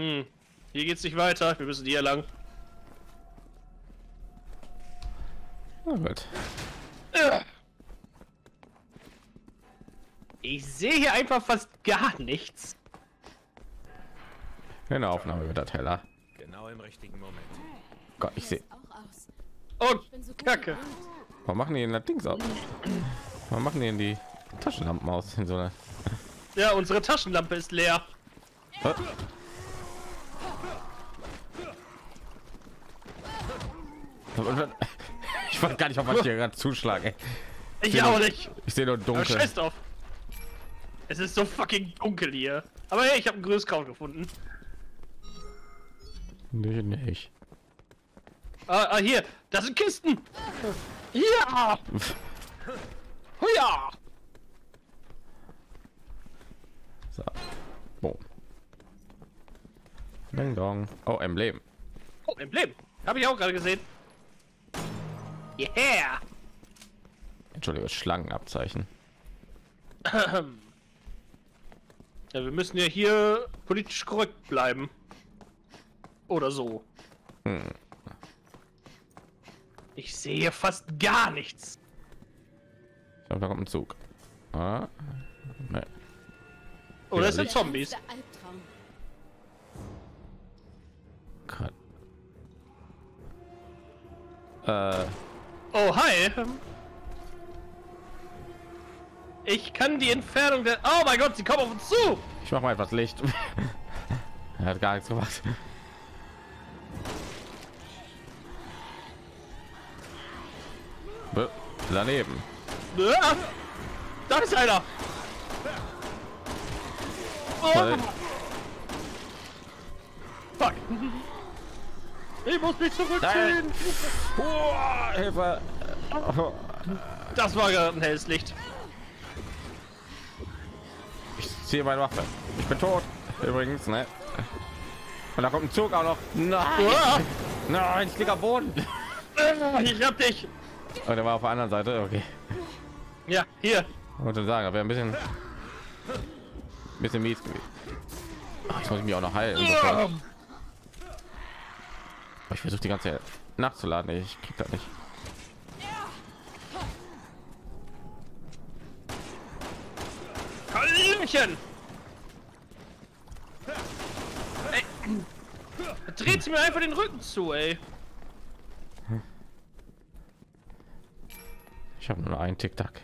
Hm. Hier geht's nicht weiter. Wir müssen hier lang. Na gut. Ich sehe hier einfach fast gar nichts. In der Aufnahme das heller. Genau im richtigen Moment. Gott, ich sehe. auch aus. Oh, Ich bin so gut Kacke. Warum machen die denn das Ding aus? Warum machen die denn die Taschenlampen aus in so einer? Ja, unsere Taschenlampe ist leer. Hä? Ich weiß gar nicht, ob man hier gerade zuschlagen. Ich sehe auch nur- nicht. Ich sehe nur Aber dunkel. scheiß drauf. Es ist so fucking dunkel hier. Aber hey, ich habe einen Größkraut gefunden. Nee, nicht. Ah, ah, hier. Das sind Kisten. Ja. Ja. So. Boom. Ding dong. Oh, Emblem. Oh, Emblem. Habe ich auch gerade gesehen. Yeah. Entschuldige, Schlangenabzeichen. Ja, wir müssen ja hier politisch korrekt bleiben. Oder so. Hm. Ich sehe fast gar nichts. Ich glaube, da kommt ein Zug. Ah. Nee. Oder es sind. Zombies. Äh, Oh, hi. Ich kann die Entfernung der... Oh mein Gott, sie kommen auf uns zu. ich mach mal etwas Licht. er hat gar nichts gemacht. Daneben. Da ist einer. Oh, fuck. Ich muss mich zurückziehen. Uah, Hilfe! Oh, Das war gerade ein helles Licht. ich ziehe meine Waffe. Ich bin tot. Übrigens, ne? Und da kommt ein Zug auch noch. Nein! Nein, ich liege am Boden. Ich hab dich. Und der war auf der anderen Seite. Okay. Ja, hier. Wollte sagen, aber ein bisschen, bisschen mies gewesen. Ach, jetzt muss ich mich auch noch heilen. Ja. Ich versuche die ganze Zeit nachzuladen. Ich krieg das nicht. Hallöchen. Dreht sie mir einfach den Rücken zu, ey. Ich habe nur einen Tic-Tac.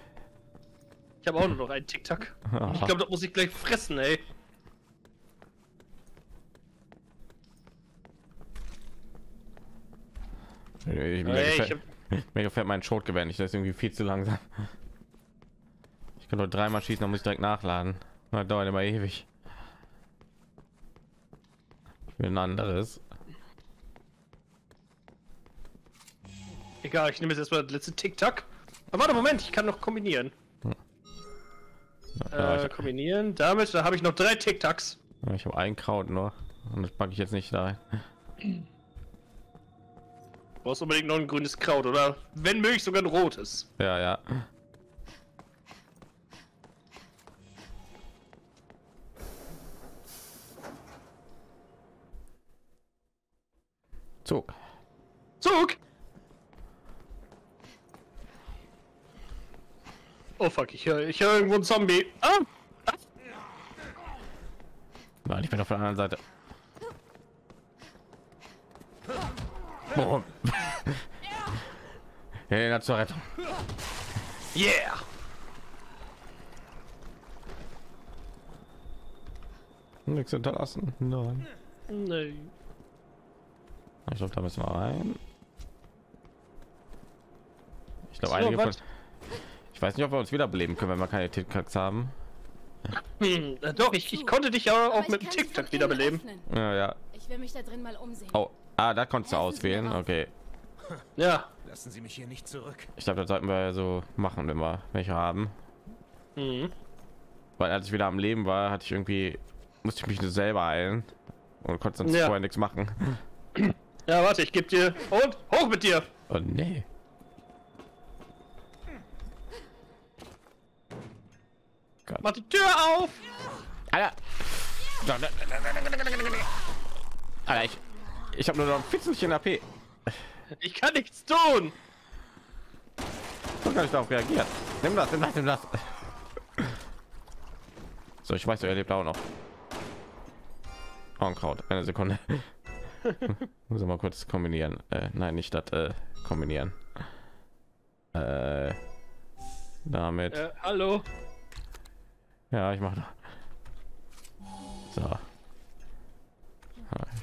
Ich habe auch nur noch einen Tic-Tac. Ich glaube, das muss ich gleich fressen, ey. Ich, mir, Ey, ich gefällt, hab, mir gefällt mein Schrotgewehr nicht. Das ist irgendwie viel zu langsam. Ich kann nur dreimal schießen, dann muss ich direkt nachladen. Das dauert immer ewig. Ich will ein anderes. egal, ich nehme jetzt erstmal das letzte Tic-Tac. Aber warte, Moment, ich kann noch kombinieren. Ja, Äh, kombinieren. Damit, da habe ich noch drei Tic-Tacs. ich ich habe ein Kraut nur. Und das packe ich jetzt nicht da. rein. Du brauchst unbedingt noch ein grünes Kraut, oder? Wenn möglich sogar ein rotes. Ja, ja. Zug. Zug! Oh fuck, ich höre ich hör irgendwo einen Zombie. Ah! Nein, ich bin auf der anderen Seite. Boom. Helena zur Rettung. Yeah! Nichts hinterlassen. Nein. Nee. Ich glaube, da müssen wir rein. Ich glaube, So, einige von... Ich weiß nicht, ob wir uns wiederbeleben können, wenn wir keine Tic-Tacs haben. Hm, doch, ich, ich konnte dich aber auch Aber mit dem kann sie Tic-Tac von wieder innen beleben. öffnen. Ja, ja. Ich will mich da drin mal umsehen. Oh, ah, da konntest du auswählen. Okay. Ja. Lassen Sie mich hier nicht zurück. Ich glaube, das sollten wir so machen, wenn wir welche haben. Mhm. Weil als ich wieder am Leben war, hatte ich irgendwie musste ich mich nur selber heilen und konnte sonst Ja. vorher nichts machen. Ja, warte, ich geb dir. Und hoch mit dir! Oh nee. Gott. Mach die Tür auf! Alter. Alter, ich, ich habe nur noch ein Fitzelchen AP. Ich kann nichts tun! So kann ich darauf reagieren. Nimm das, nimm das, nimm das. So, ich weiß, er lebt auch noch. Kornkraut, eine Sekunde. Muss mal kurz kombinieren. Äh, nein, nicht das äh, kombinieren. Äh, damit. Äh, hallo? Ja, ich mache. So.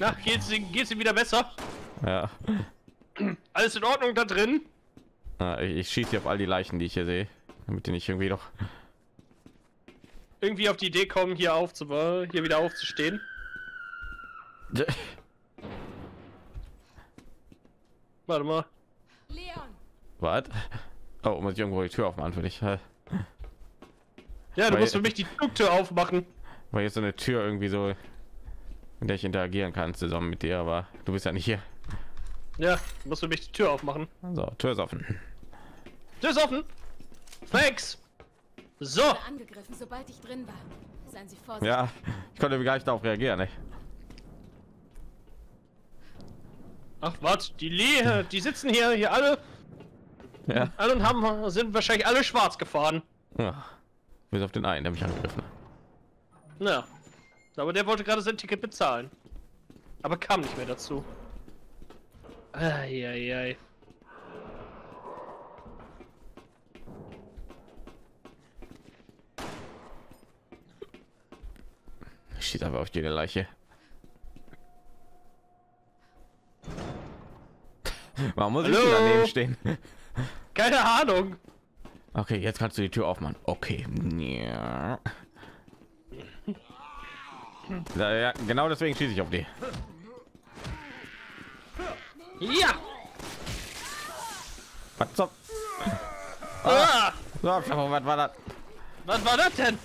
Na, geht's, geht's ihm wieder besser? Ja. Alles in Ordnung da drin? Ah, Ich, ich schieße hier auf all die Leichen, die ich hier sehe, damit die nicht irgendwie doch. Irgendwie auf die Idee kommen, hier aufzubauen, hier wieder aufzustehen. Warte mal. Leon, Was? Oh, muss ich irgendwo die Tür aufmachen für dich? Ja, du Weil- musst für mich die Flugtür aufmachen. Weil jetzt so eine Tür irgendwie so, mit der ich interagieren kann zusammen mit dir, aber du bist ja nicht hier. Ja, du musst für mich die Tür aufmachen. So, Tür ist offen. Tür ist offen. Thanks. So. angegriffen, sobald ich drin war. Seien Sie vorsichtig. Ja, ich konnte gar nicht darauf reagieren. Ey. Ach, was? Die Lee, die sitzen hier, hier alle, Ja. alle und haben, sind wahrscheinlich alle schwarz gefahren. ja. Bis auf den einen, der mich angegriffen hat. Ja. Aber der wollte gerade sein Ticket bezahlen. Aber kam nicht mehr dazu. Eieiei. Ich schieße aber auf jede Leiche. Warum muss ich Hallo? daneben stehen? Keine Ahnung. Okay, jetzt kannst du die Tür aufmachen. Okay. Ja. Ja, genau deswegen schieße ich auf die. Ja. Was, zum- Ah, so, was war das? was war das denn?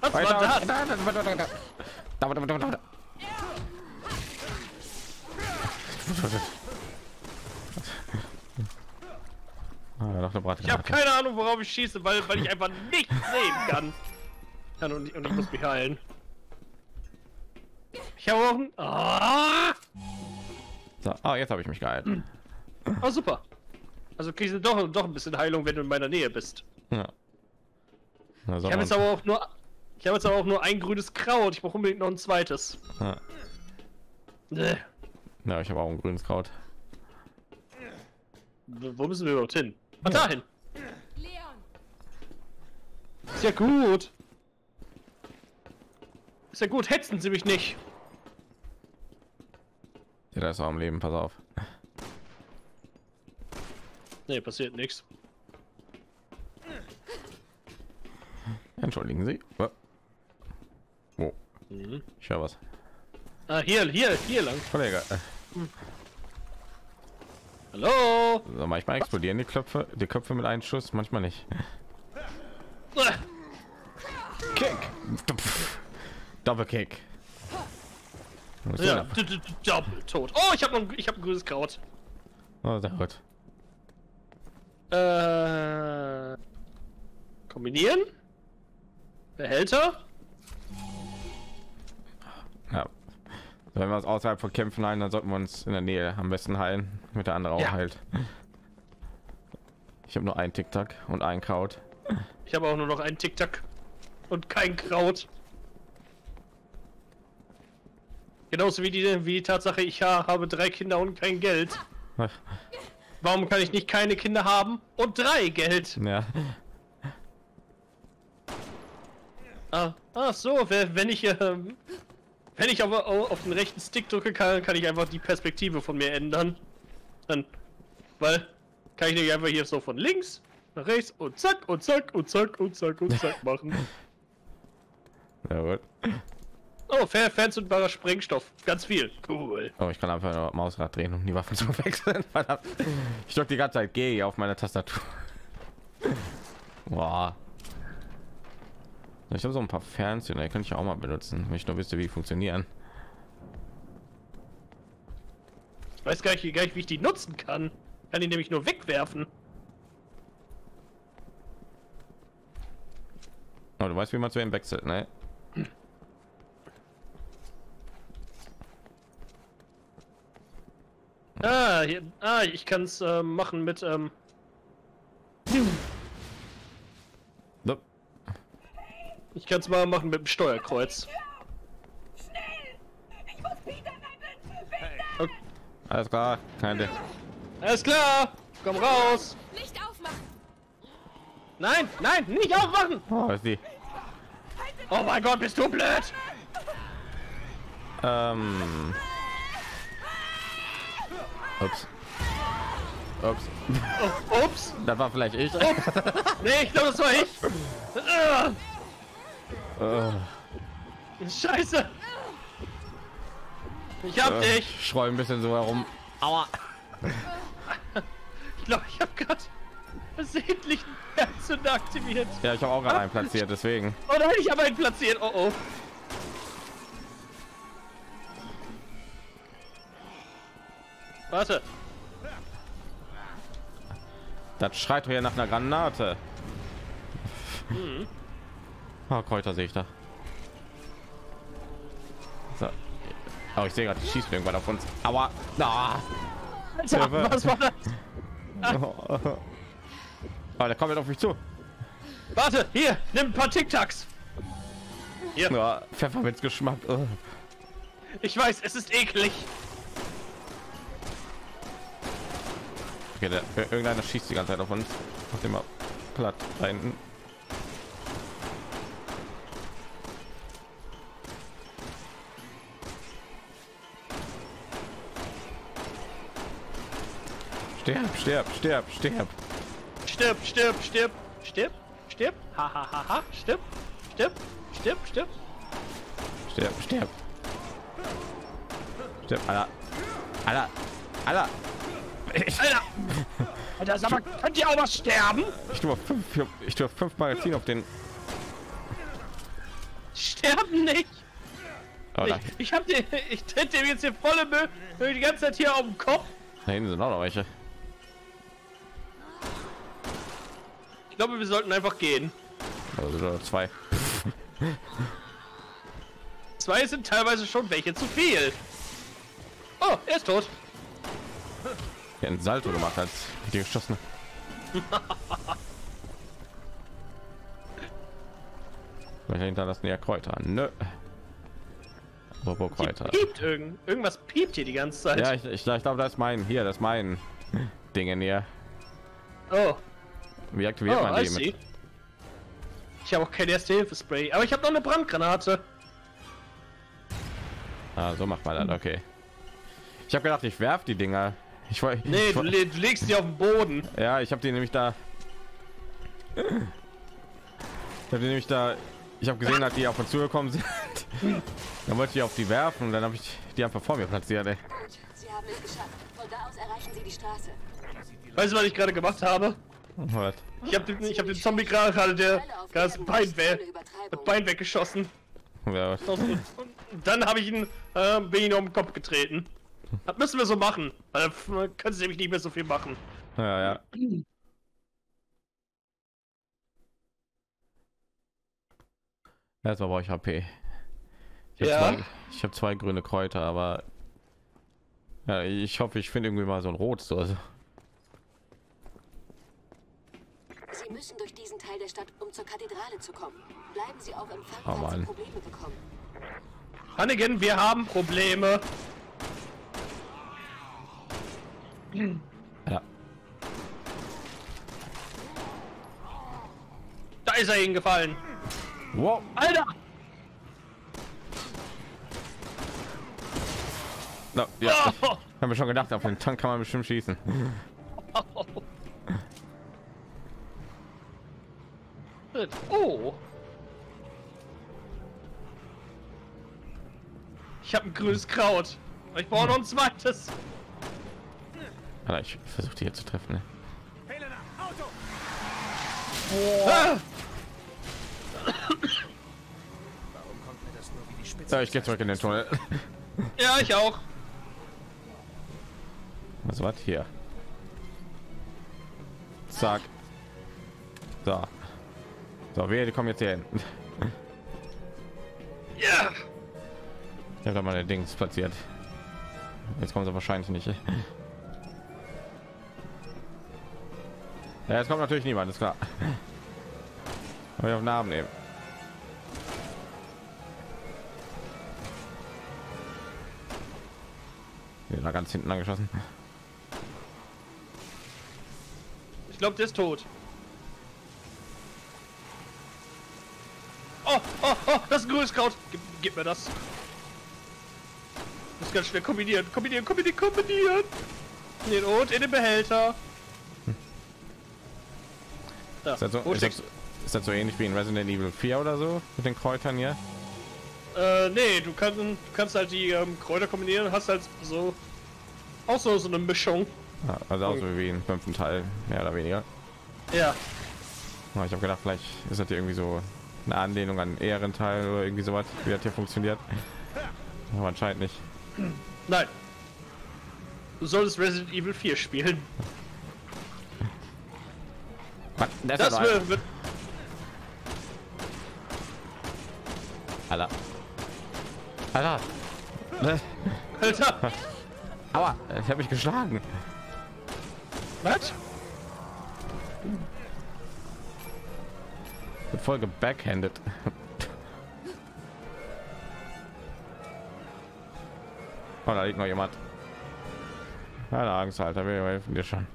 Was war das? Ich habe keine Ahnung, worauf ich schieße, weil, weil ich einfach nichts sehen kann. Kann und, ich- und ich muss mich heilen. Ich habe auch ein... Ah! So, ah, jetzt habe ich mich gehalten. Oh, super. Also kriegst du doch, doch ein bisschen Heilung, wenn du in meiner Nähe bist. Ja. Na, Ich habe jetzt aber auch nur... Ich habe jetzt aber auch nur ein grünes Kraut. Ich brauche unbedingt noch ein zweites. ja. Äh, ja, ich habe auch ein grünes Kraut. Wo müssen wir überhaupt hin? Ach, dahin. Leon, Ist ja gut. Ist ja gut, hetzen Sie mich nicht. Ja, da ist auch am Leben, pass auf. Nee, passiert nichts. Entschuldigen Sie. Oh. Oh, Mhm. ich höre was. Ah, hier, hier, hier lang. Kollege, äh, Hallo? so, manchmal explodieren die Köpfe, die Köpfe mit einem Schuss, manchmal nicht. Ah, Kick! Was ist Ja, denn d- d- d- Doppeltot. Oh, ich habe noch, ein- ich habe ein grünes Kraut. Oh, sehr gut. Äh, kombinieren? Behälter? Ja. Wenn wir uns außerhalb von Kämpfen heilen, dann sollten wir uns in der Nähe am besten heilen, mit der andere auch Ja. heilt. Ich habe nur ein Tic-Tac und ein Kraut. Ich habe auch nur noch einen Tic-Tac und kein Kraut. Genauso wie die, wie die Tatsache, ich ha- habe drei Kinder und kein Geld. Warum kann ich nicht keine Kinder haben und drei Geld? Ja, Ah, ach so, we- wenn ich, ähm, wenn ich aber au- auf den rechten Stick drücke, kann, kann ich einfach die Perspektive von mir ändern. Dann, weil, kann ich nicht einfach hier so von links nach rechts und zack und zack und zack und zack und zack machen. sehr gut. Oh, fer fernzündbarer Sprengstoff. Ganz viel. Cool. Oh, ich kann einfach nur Mausrad drehen, um die Waffen zu wechseln. Verdammt. Ich drücke die ganze Zeit G auf meiner Tastatur. Boah. Ich habe so ein paar Fernseher, die könnte ich auch mal benutzen, wenn ich nur wüsste, wie die funktionieren. Ich weiß gar nicht, gar nicht, wie ich die nutzen kann. Kann die nämlich nur wegwerfen. Aber du weißt, wie man zu ihm wechselt, ne? Ah, hier, ah ich kann es äh, machen mit. Ähm, So. ich kann es mal machen mit dem Steuerkreuz. Okay. Alles klar, keine. Alles klar, komm raus. Nicht aufmachen! Nein, nein, nicht aufmachen. Oh, ist die. Oh mein Gott, bist du blöd. Ähm. Ups. Ups. Oh, ups. Das war vielleicht ich. Nee, ich glaube, das war ich. Äh, Scheiße. Ich hab äh, dich. ich schreue ein bisschen so herum. Aua. Ich glaube, ich habe gerade versehentlich Herzen aktiviert. Ja, ich habe auch gerade einen platziert, deswegen. Oh nein, ich habe einen platziert. Oh oh. Warte. Das schreit doch hier nach einer Granate. Oh, Kräuter sehe ich da. So. Oh, ich sehe gerade, die schießt irgendwann auf uns. Aua. Ah. Alter, was war das? Oh, der kommt jetzt auf mich zu. Warte, hier, nimm ein paar Tic-Tacs. Hier, Ja, Pfefferminzgeschmack. Oh. ich weiß, es ist eklig. Okay, der, irgendeiner schießt die ganze Zeit auf uns. Macht mal platt da hinten. Sterb, sterb, sterb, sterb. Stirb, stirb, stirb, stirb, stirb. Ha ha ha ha, stirb, stirb, stirb, stirb. Sterb, sterb. Sterb, Alter. Alter. Alter. Alter. Alter, sag mal, könnt ihr auch mal sterben? Ich tue fünf, ich tue fünf Magazin auf den. Sterben nicht. Oh, Ich, ich hab den, ich tritt dem jetzt hier volle Müll die ganze Zeit hier auf den Kopf. da hinten sind auch noch welche. Ich glaube, wir sollten einfach gehen. Also zwei. Zwei sind teilweise schon welche zu viel. Oh, er ist tot. Der ein Salto gemacht hat. Die geschossen. Welche hinterlassen ja Kräuter? Nö. Apropos Hier Kräuter. piept irgend, irgendwas piept hier die ganze Zeit. Ja, ich, ich, ich glaube, das ist mein hier, das ist mein Dingen hier. oh, Wie aktiviert oh, man I die see. mit? Ich habe auch kein Erste-Hilfe-Spray, aber ich habe noch eine Brandgranate. Ah, so macht man das. Okay. Ich habe gedacht, ich werf die Dinger. Ich wollte. Nee, ich du, woll- le du legst die auf den Boden. Ja, ich habe die nämlich da. Ich habe die nämlich da. Ich habe gesehen, dass die auf uns zugekommen sind. Dann wollte ich auf die werfen und dann habe ich die einfach vor mir platziert. Ey. Sie haben es geschafft. Von da aus erreichen Sie die Straße. Weißt du, was ich gerade gemacht habe? Was? Ich habe den, ich hab den Zombie gerade gerade der gerade das Bein, we das Bein weggeschossen. Ja, was? Und, dann habe ich ihn, äh, bin ihn um den Kopf getreten. Das müssen wir so machen. Weil dann können sie nämlich nicht mehr so viel machen. ja, ja. Erstmal brauche ich HP. Ich habe Ja? zwei, ich hab zwei grüne Kräuter, aber ja, ich hoffe, ich finde irgendwie mal so ein rotes. Also. Sie müssen durch diesen Teil der Stadt, um zur Kathedrale zu kommen. Bleiben Sie auf Empfang, Oh, falls Sie. Probleme bekommen. Hannigan, wir haben Probleme. Ja. Da ist er hingefallen. Wow. Alter! No, ja. Oh, Haben wir schon gedacht, auf den Tank kann man bestimmt schießen. oh. Ich habe ein grünes Kraut. Ich brauche noch ein zweites. Alter, ich versuche die hier zu treffen. Ne? Helena, Auto! Ah, Warum kommt mir das nur wie die Spitze? Ja, ich gehe zurück in den Tunnel. ja, ich auch. Was war hier? Zack. So. So, wir die kommen jetzt hier hin. Ja! Ich habe da meine Dings platziert. Jetzt kommen sie wahrscheinlich nicht. Ja, jetzt kommt natürlich niemand, ist klar. Aber ich auf Namen nehmen. Da ganz hinten angeschossen. Ich glaube, der ist tot. Oh, oh, oh, das ist ein grünes Kraut. Gib, gib mir das. Muss ganz schnell kombinieren, kombinieren, kombinieren, kombinieren. In den und in den Behälter. Da, Ist das, so, ist, das, ist das so ähnlich wie in Resident Evil 4 oder so mit den Kräutern hier? Äh, nee, du kannst, du kannst halt die ähm, Kräuter kombinieren, hast halt so auch so, so eine Mischung. Ja, also auch so wie im fünften Teil, mehr oder weniger. Ja, Ja, Ich habe gedacht, vielleicht ist das hier irgendwie so eine Anlehnung an Ehrenteil oder irgendwie sowas, wie das hier funktioniert. Aber anscheinend nicht. nein. Du solltest Resident Evil 4 spielen. Was? Das, wird, wird Alter. Alter. Ne? Alter. Aua, ich habe mich geschlagen. Was? Bin voll gebackhanded. Oh, da liegt noch jemand. Keine Angst, Alter, wir helfen dir schon.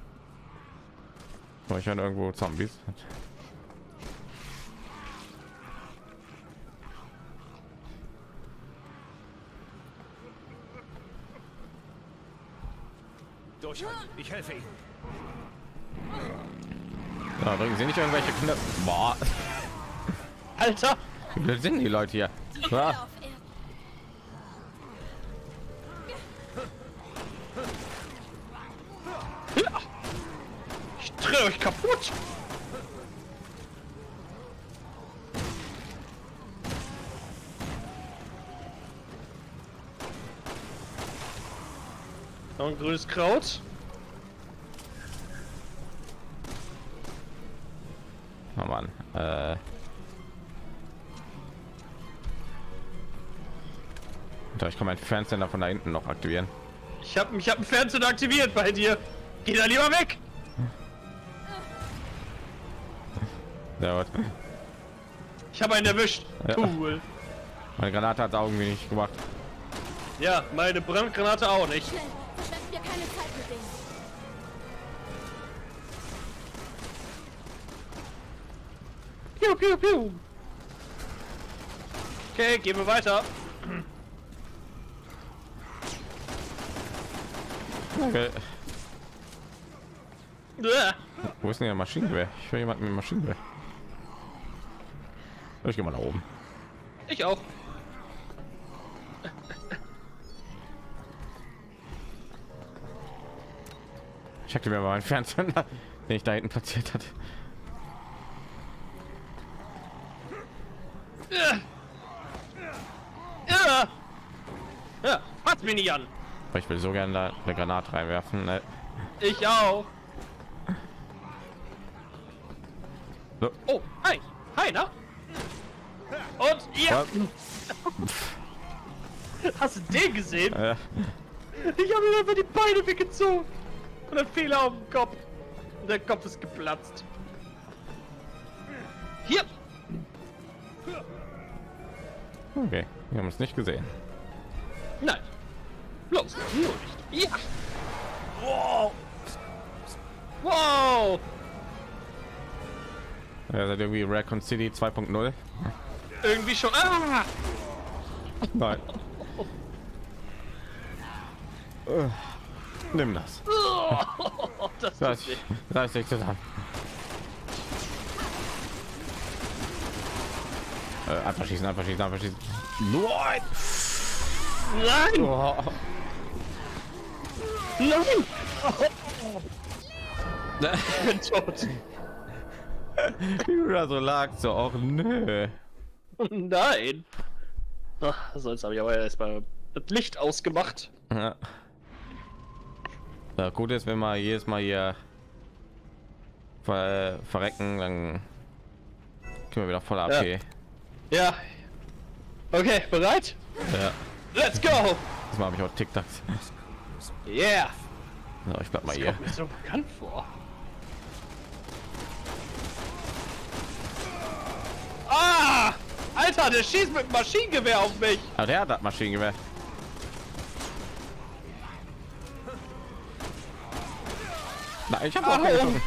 Oh, ich höre irgendwo Zombies. Durchhalten. Ich helfe Ihnen. Ja, drücken Sie nicht irgendwelche Knöpfe. Boah, Alter. wie sind die Leute hier? Ja. Auf Erden. Ich drehe euch kaputt. Noch ein grünes Kraut. Oh Mann. Äh. Da ich kann mein Fernsehen von da hinten noch aktivieren. Ich hab, ich hab ein Fernsehen aktiviert bei dir. Geh da lieber weg. Ja? Ich habe einen erwischt. Ja. Cool. Meine Granate hat Augen wenig gemacht. Ja, meine Brandgranate auch nicht. Piu, piu. Okay, gehen wir weiter. Okay. Uah. Wo ist denn der Maschinengewehr? Ich will jemanden mit dem Maschinengewehr. Ich gehe mal nach oben. Ich auch. Ich aktiviere mal meinen Fernseher, den ich da hinten platziert hatte. Ja. Ja, mir nicht an. Ich will so gerne da eine Granate reinwerfen. Ne? Ich auch. So. Oh, hi. Hi, na? Und ja, hast du den gesehen? Äh, Ich habe ihm einfach die Beine weggezogen. Und ein Fehler auf dem Kopf. Und der Kopf ist geplatzt. Hier. okay, wir haben es nicht gesehen. Los, nur nicht. Ja. Wow. Wow. Ja, seid irgendwie Raccoon City 2.0? Irgendwie schon. Ah. Nein. Äh, Nimm das. Das reiß dich zusammen. Äh, einfach schießen, einfach schießen, einfach schießen. Nein! Nein. Oh, Nein. Ich bin tot. wie du da so lagst, so auch nö. Nein. Ach, sonst habe ich aber erstmal das Licht ausgemacht. Ja. Ja, gut ist, wenn wir jedes Mal hier ver verrecken, dann Gib mir wieder voll AP. Ja. Ja. Okay, bereit? Ja. Let's go! Diesmal habe ich auch Tic-Tacs. Yeah! So, ich bleib mal hier. Kommt mir so bekannt vor. Ah! Alter, der schießt mit Maschinengewehr auf mich! Aber der hat das Maschinengewehr. Nein, ich habe auch Au. keine Chance.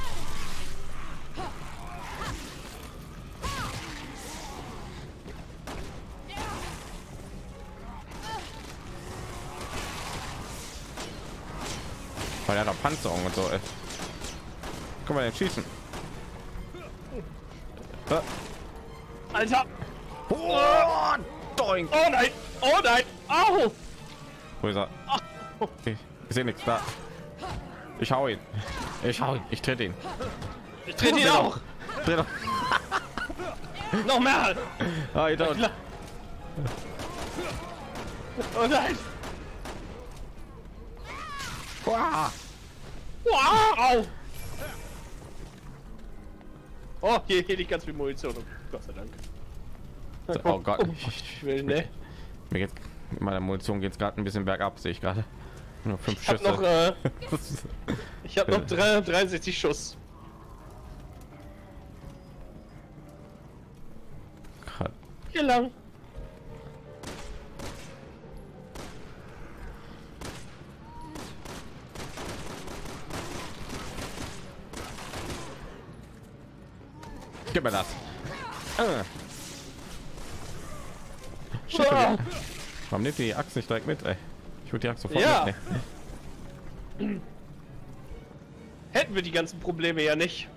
Weil er hat auch Panzerung und so. Ey. Guck mal, den schießen. Äh. Alter! Oh, doink. Oh nein! Oh nein! Au! Wo ist er? Okay, ich sehe nichts da. Ich hau ihn. Ich hau ihn. Ich trete ihn. Ich trete ihn auch! Dreh doch. Noch mehr! Ah, uns. Oh nein! Uah. Wow! Oh, hier, hier liegt ganz viel Munition. Gott sei Dank. Oh Gott. Ich will, ne? Mir geht's, mit meiner Munition geht es gerade ein bisschen bergab, sehe ich gerade. Nur fünf Ich hab Schüsse. noch, äh, ich hab noch 63 Schuss. Hier lang. Gib mir das. Äh. Ah. Warum nimmt die Axt nicht direkt mit, ey? Ich würde die Axt sofort Ja. mitnehmen. Hätten wir die ganzen Probleme ja nicht.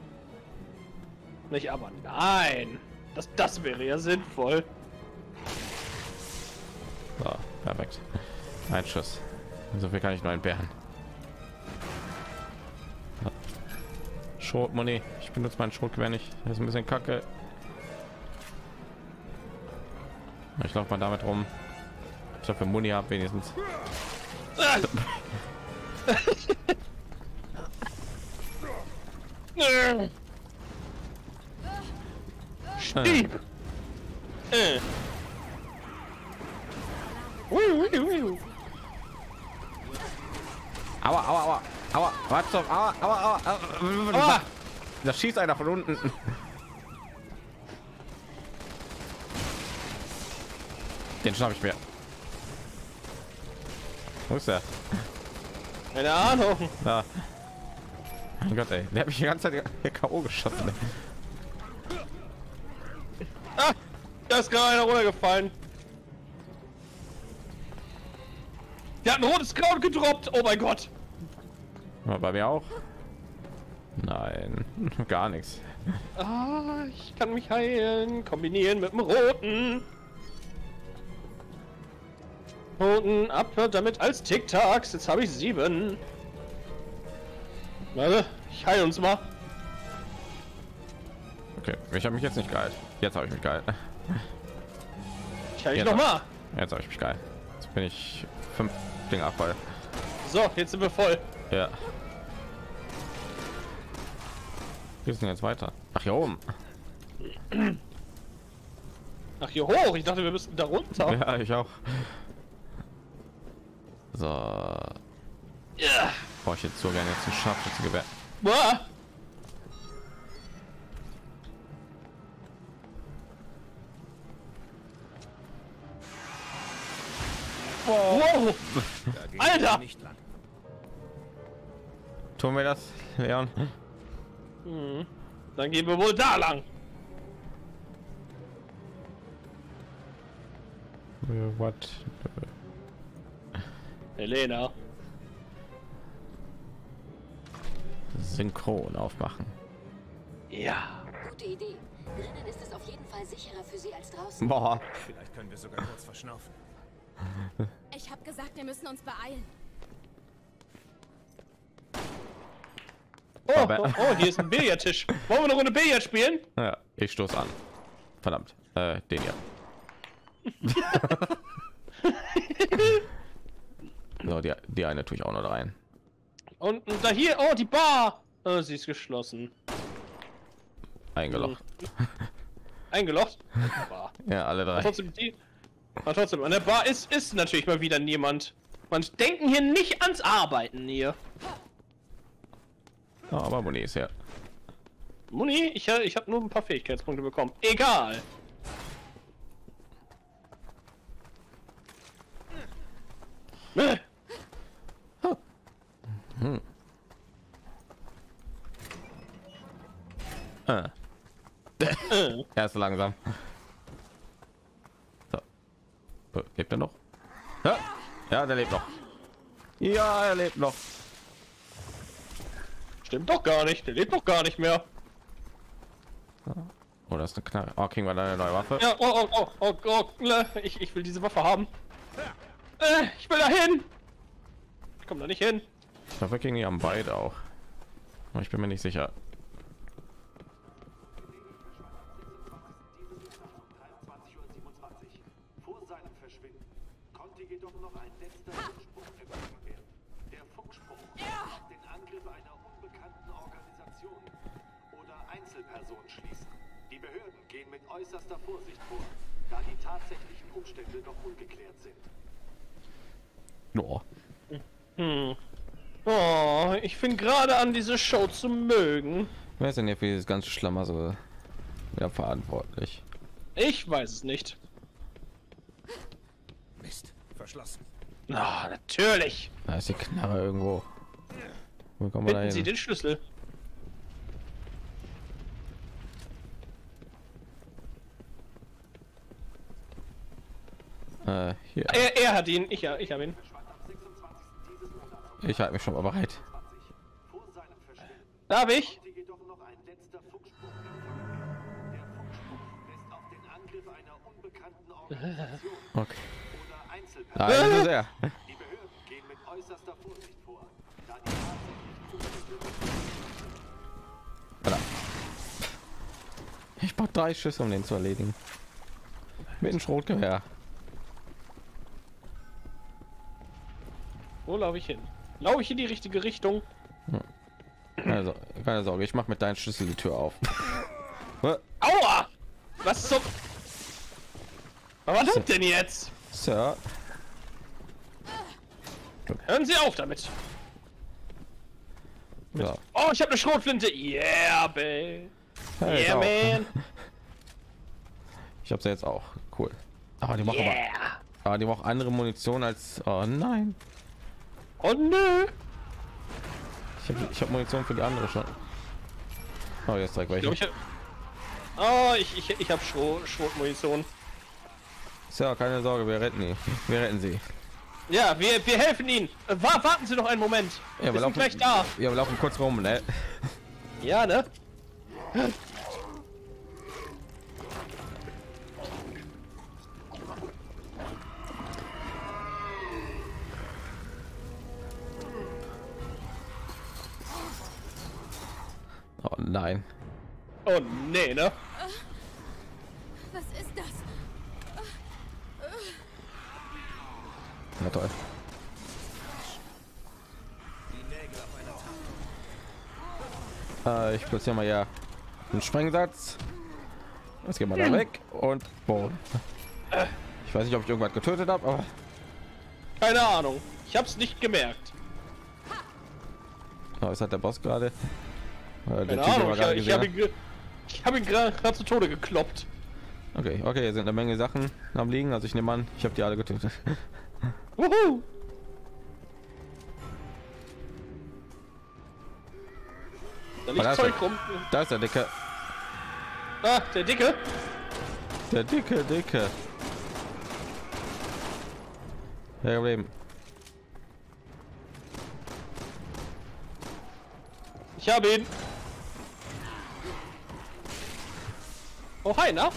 Nicht, aber nein. Das, das wäre ja sinnvoll. So, perfekt. Ein Schuss. So viel kann ich nur entbehren. Schrotmoney. Ich benutze meinen Schrotgewehr nicht. Das ist ein bisschen kacke. Ich laufe mal damit rum. Ich dafür Muni habe wenigstens. Äh. Stieb. Äh. Ui, ui, ui. Aua, aua, aua, aua, warte, stopp, aua, aua, aua, aua. Da schießt einer von unten. Den schnapp ich mir. Wo ist er? Keine Ahnung. Da. Mein Gott, ey. Der hat mich die ganze Zeit K.O. geschossen. Ah, da ist gerade einer runtergefallen. Der hat ein rotes Kraut gedroppt. Oh mein Gott. War bei mir auch? Nein, gar nichts. Ah, ich kann mich heilen. Kombinieren mit dem roten. Roten ab damit als Tic-Tacs. Jetzt habe ich sieben. Warte, ich heile uns mal. Okay, ich habe mich jetzt nicht geil. Jetzt habe ich mich geil. Ich heile noch mal. Jetzt habe ich mich geil. Jetzt bin ich fünf Dinge Abfall. So, jetzt sind wir voll. Ja. Wir sind jetzt weiter. Ach hier oben. Ach, hier hoch. Ich dachte, wir müssten da runter. Ja, ich auch. So, Ja. boah, ich jetzt so gerne jetzt ein Scharfschützengewehr. Boah. Wow. Alter! wir Nicht lang. Tun wir das, Leon? Dann gehen wir wohl da lang. What? Helena. Synchron aufmachen. Ja. Gute Idee. Drinnen ist es auf jeden Fall sicherer für Sie als draußen. Boah. Vielleicht können wir sogar kurz verschnaufen. Ich hab gesagt, wir müssen uns beeilen. Oh, oh, oh, hier ist ein Billardtisch. Wollen wir eine Runde Billard spielen? Ja, ich stoß an. Verdammt. Äh, den hier. so, die, die eine tue ich auch noch rein. Und, da hier, oh, die Bar. Oh, sie ist geschlossen. Eingelocht. Eingelocht. Bar. Ja, alle drei. Trotzdem die. Aber trotzdem, an der Bar ist, ist natürlich mal wieder niemand. Man denken hier nicht ans Arbeiten hier. Ja, aber Moni ist ja. Muni, ich, ich habe nur ein paar Fähigkeitspunkte bekommen. Egal. Äh, Äh. er ist so langsam. So. Äh, Lebt er noch? Ja, der lebt noch. Ja, er lebt noch. Stimmt doch gar nicht. Der lebt doch gar nicht mehr. Oh, das ist eine Knarre. Oh, kriegen wir da eine neue Waffe? Ja, oh, oh, oh, oh, oh, äh, ich, ich will diese Waffe haben. Äh, ich will da hin. Ich komme da nicht hin. Ich glaube, wir kriegen die am beide auch. Aber ich bin mir nicht sicher. Äußerster Vorsicht vor, da die tatsächlichen Umstände noch ungeklärt sind. Oh. Oh, ich fing gerade an, diese Show zu mögen. Wer ist denn hier für dieses ganze Schlammer so ja, verantwortlich? Ich weiß es nicht. Mist. Verschlossen. Na, natürlich. Da ist die Knarre irgendwo. Wo kommen wir da Finden Sie hin? den Schlüssel. Äh, hier. Er, er hat ihn. Ich, ich habe ihn. Ich halte mich schon mal bereit. Darf ich? Okay. Nein, so sehr. Ich brauche drei Schüsse, um den zu erledigen. Mit einem Schrotgewehr. Wo laufe ich hin? Laufe ich in die richtige Richtung? Also, keine Sorge, ich mache mit deinen Schlüssel die Tür auf. Aua! Was zum... Was denn jetzt? Sir, Hören Sie auf damit. so. Oh, ich habe eine Schrotflinte. Yeah, babe. Hey, Yeah, man. Ich habe sie jetzt auch. Cool. Aber die machen aber, Yeah. aber die braucht andere Munition als. Oh nein. Oh nö. Ich habe ich hab Munition für die andere schon. Oh, jetzt direkt Ich welche. ich hab... Oh, ich, ich, ich habe Schrot, Schrotmunition. Sir, keine Sorge, wir retten ihn. Wir retten sie. Ja, wir, wir helfen Ihnen. Äh, wa warten Sie noch einen Moment. Ja, wir sind gleich da. Ja, wir laufen kurz rum, ne? Ja, ne? Oh nein. Oh nee, ne? Was ist das? Na toll. Äh, ich platziere mal ja einen Sprengsatz. Jetzt gehen wir da weg und boom. Ich weiß nicht, ob ich irgendwas getötet habe, aber Keine Ahnung. Ich hab's nicht gemerkt. oh, ist hat der Boss gerade? Äh, Keine Ahnung. Ich, ich habe ihn, hab ihn gerade zu Tode gekloppt. Okay, okay, hier sind eine Menge Sachen am liegen. Also ich nehme an, ich habe die alle getötet. Wuhu. Da liegt Was Zeug rum. Da ist der dicke, Ah, der Dicke. der dicke, dicke. Ja, geblieben. Ich habe ihn. Oh, hi, na?